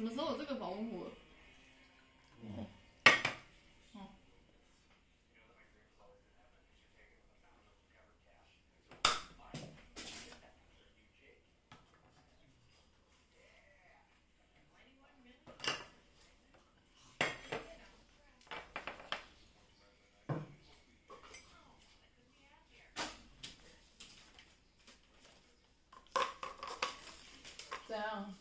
什么时候这个保温壶？哦、嗯。怎样？